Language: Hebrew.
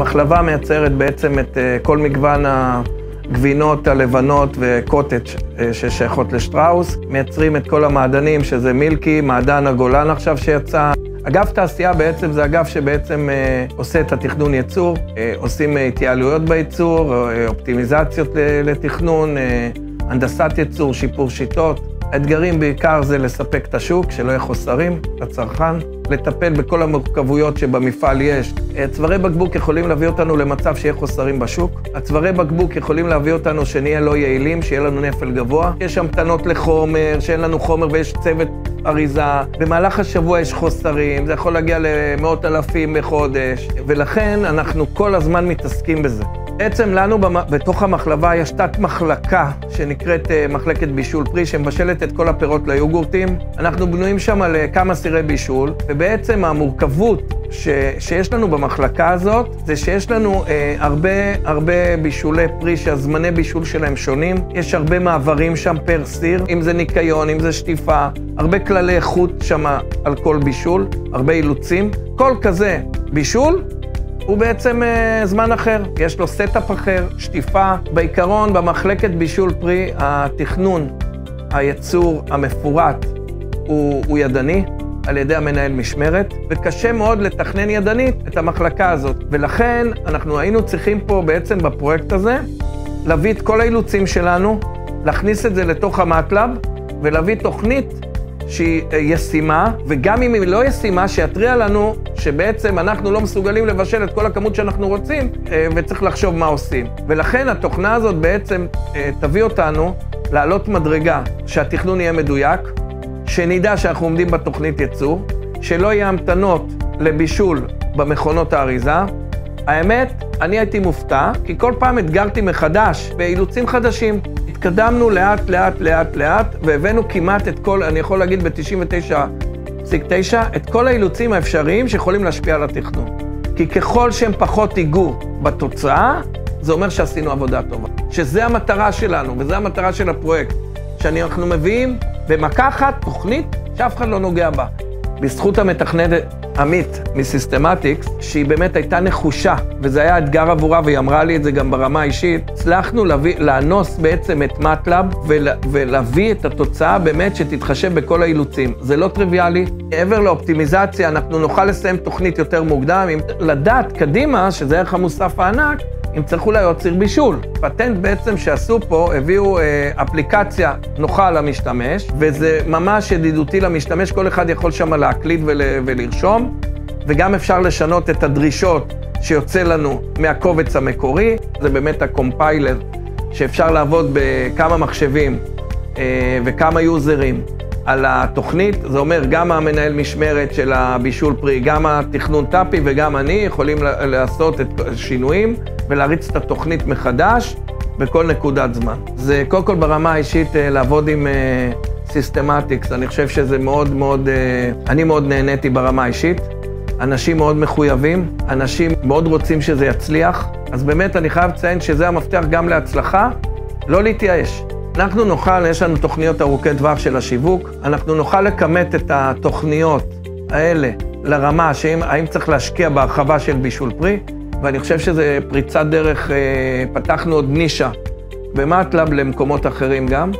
המחלבה מייצרת בעצם את אה, כל מגוון הגבינות הלבנות וקוטג' אה, ששייכות לשטראוס. מייצרים את כל המעדנים, שזה מילקי, מעדן הגולן עכשיו שיצא. אגף תעשייה בעצם זה אגף שבעצם אה, עושה את התכנון ייצור, עושים התייעלויות בייצור, אופטימיזציות לתכנון, הנדסת ייצור, שיפור שיטות. האתגרים בעיקר זה לספק את השוק, שלא יהיה חוסרים לצרכן, לטפל בכל המורכבויות שבמפעל יש. אה, צווארי בקבוק יכולים להביא אותנו למצב שיהיה חוסרים בשוק. הצווארי בקבוק יכולים להביא אותנו שנהיה לא יעילים, שיהיה לנו נפל גבוה. יש המתנות לחומר, שאין לנו חומר ויש צוות אריזה. במהלך השבוע יש חוסרים, זה יכול להגיע למאות אלפים בחודש, ולכן אנחנו כל הזמן מתעסקים בזה. בעצם לנו בתוך המחלבה יש תת-מחלקה שנקראת uh, מחלקת בישול פרי, שמבשלת את כל הפירות ליוגורטים. אנחנו בנויים שם על כמה סירי בישול, ובעצם המורכבות ש, שיש לנו במחלקה הזאת, זה שיש לנו uh, הרבה הרבה בישולי פרי שהזמני בישול שלהם שונים. יש הרבה מעברים שם per סיר, אם זה ניקיון, אם זה שטיפה, הרבה כללי איכות שם על כל בישול, הרבה אילוצים. כל כזה בישול הוא בעצם אה, זמן אחר, יש לו setup אחר, שטיפה. בעיקרון, במחלקת בישול פרי, התכנון, הייצור המפורט הוא, הוא ידני. על ידי המנהל משמרת, וקשה מאוד לתכנן ידנית את המחלקה הזאת. ולכן אנחנו היינו צריכים פה בעצם בפרויקט הזה להביא את כל האילוצים שלנו, להכניס את זה לתוך המטלב ולהביא תוכנית שהיא אה, ישימה, וגם אם היא לא ישימה, שיתריע לנו שבעצם אנחנו לא מסוגלים לבשל את כל הכמות שאנחנו רוצים, אה, וצריך לחשוב מה עושים. ולכן התוכנה הזאת בעצם אה, תביא אותנו לעלות מדרגה, שהתכנון יהיה מדויק, שנדע שאנחנו עומדים בתוכנית ייצור, שלא יהיה המתנות לבישול במכונות האריזה. האמת, אני הייתי מופתע, כי כל פעם אתגרתי מחדש באילוצים חדשים. התקדמנו לאט, לאט, לאט, לאט, והבאנו כמעט את כל, אני יכול להגיד ב-99.9, את כל האילוצים האפשריים שיכולים להשפיע על התכנון. כי ככל שהם פחות ייגעו בתוצאה, זה אומר שעשינו עבודה טובה. שזה המטרה שלנו, וזו המטרה של הפרויקט. שאנחנו מביאים במכה אחת תוכנית שאף אחד לא נוגע בה. בזכות המתכננת עמית מסיסטמטיקס, שהיא באמת הייתה נחושה, וזה היה אתגר עבורה, והיא אמרה לי את זה גם ברמה האישית, הצלחנו להביא, לאנוס בעצם את מטלאב ולה, ולהביא את התוצאה באמת שתתחשב בכל האילוצים. זה לא טריוויאלי. מעבר לאופטימיזציה, אנחנו נוכל לסיים תוכנית יותר מוקדם, עם לדעת קדימה, שזה ערך המוסף הענק, אולי עוד ציר בישול. פטנט בעצם שעשו פה, הביאו אה, אפליקציה נוחה למשתמש, וזה ממש ידידותי למשתמש, כל אחד יכול שם להקליד ול, ולרשום, וגם אפשר לשנות את הדרישות שיוצא לנו מהקובץ המקורי, זה באמת הקומפיילר, שאפשר לעבוד בכמה מחשבים אה, וכמה יוזרים. על התוכנית, זה אומר גם המנהל משמרת של הבישול פרי, גם התכנון טאפי וגם אני יכולים לעשות את השינויים ולהריץ את התוכנית מחדש בכל נקודת זמן. זה קודם כל ברמה האישית אה, לעבוד עם סיסטמטיקס, אה, אני חושב שזה מאוד מאוד, אה, אני מאוד נהניתי ברמה האישית. אנשים מאוד מחויבים, אנשים מאוד רוצים שזה יצליח, אז באמת אני חייב לציין שזה המפתח גם להצלחה, לא להתייאש. אנחנו נוכל, יש לנו תוכניות ארוכי טווח של השיווק, אנחנו נוכל לכמת את התוכניות האלה לרמה שהאם צריך להשקיע בהרחבה של בישול פרי, ואני חושב שזה פריצת דרך, אה, פתחנו עוד נישה במטלב למקומות אחרים גם.